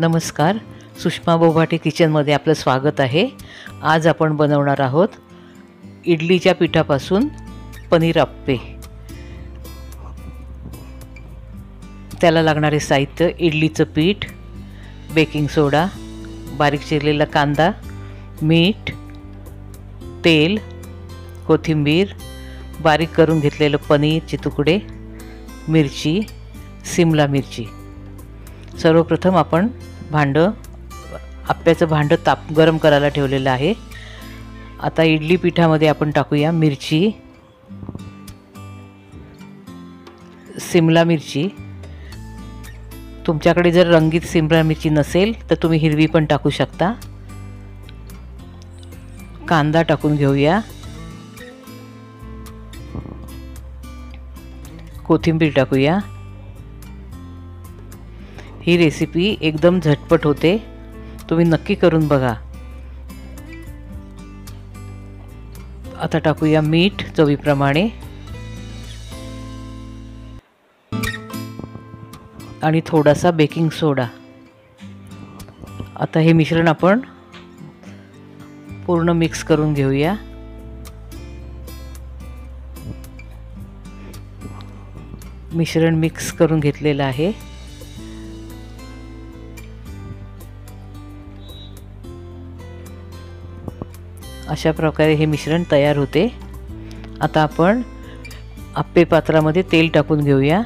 नमस्कार. सुषमा बोभाटे किचनमध्ये आपलं स्वागत आहे. आज आपण बनवणार आहोत इडलीच्या पिठापासून पनीर आप्पे. त्याला लागणारे साहित्य इडलीचं पीठ बेकिंग सोडा बारीक चिरलेला कांदा मीठ तेल कोथिंबीर बारीक करून घेतलेलं पनीरचे तुकडे मिरची सिमला मिरची. सर्वप्रथम आपण भांडं आप्याचं भांडं ताप गरम करायला ठेवलेलं आहे. आता इडली पिठामध्ये आपण टाकूया मिरची. सिमला मिरची. तुमच्याकडे जर रंगीत सिमला मिरची नसेल तर तुम्ही हिरवी पण टाकू शकता. कांदा टाकून घेऊया. कोथिंबीर टाकूया. ही रेसिपी एकदम झटपट होते. तुम्ही नक्की करून बघा. आता टाकूया मीठ चवीप्रमाणे. आणि थोडासा बेकिंग सोडा आता हे मिश्रण आपण पूर्ण मिक्स करून घेऊया. मिश्रण मिक्स करून घेतलेलं आहे. अशा प्रकारे हे मिश्रण तयार होते. आता आपण आप्पे पात्रामध्ये तेल टाकून घेऊया.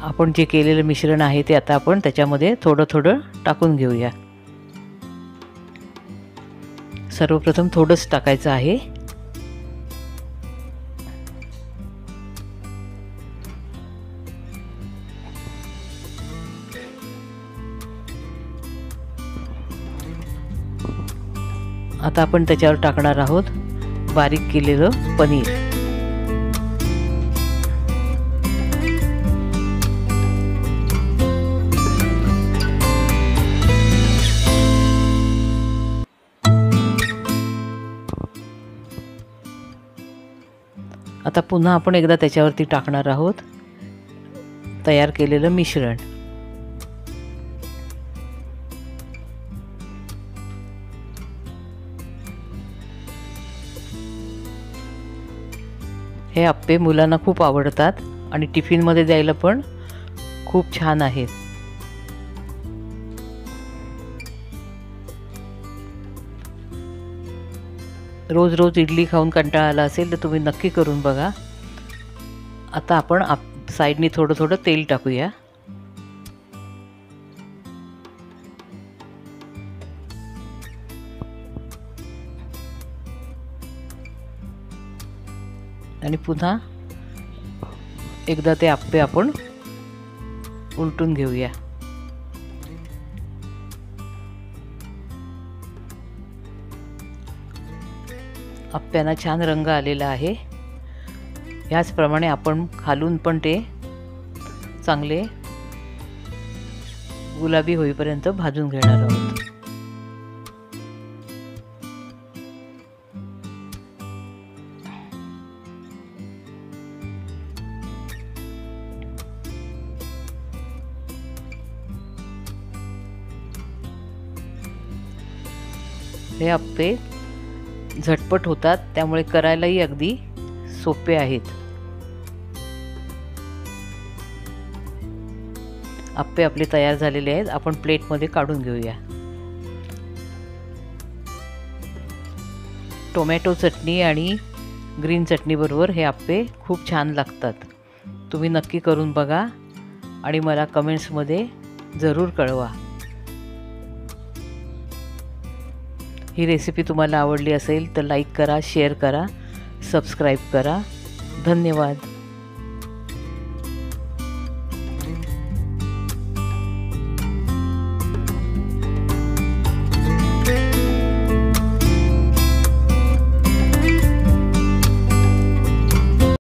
आपण जे केलेलं मिश्रण आहे ते आता आपण त्याच्यामध्ये थोडं थोडं टाकून घेऊया. सर्वप्रथम थोडंच टाकायचं आहे. आता आपण त्याच्यावर टाकणार आहोत बारीक केलेलं पनीर. आता पुन्हा आपण एकदा त्याच्यावरती टाकणार आहोत तयार केलेलं मिश्रण. हे आप्पे मुलांना खूप आवडतात आणि टिफिनमध्ये द्यायला पण खूप छान आहेत. रोज रोज इडली खाऊन कंटाळा आला असेल तर तुम्ही नक्की करून बघा. आता आपण आप साईडनी थोडं थोडं तेल टाकूया. आणि पुन्हा एकदा ते आप्पे आपण उलटून घेऊया. आप्प्यांना छान रंग आलेला आहे. ह्याचप्रमाणे आपण खालून पण ते चांगले गुलाबी होईपर्यंत भाजून घेणार आहोत. हे आप्पे झटपट होतात त्यामुळे करायलाही अगदी सोपे आहेत. आप्पे आपले तयार झालेले आहेत आपण प्लेटमध्ये काढून घेऊया. टोमॅटो चटणी आणि ग्रीन चटणीबरोबर हे आप्पे खूप छान लागतात. तुम्ही नक्की करून बघा आणि मला कमेंट्समध्ये जरूर कळवा. ही रेसिपी तुम्हाला आवडली असेल तर लाईक करा शेअर करा सबस्क्राईब करा. धन्यवाद.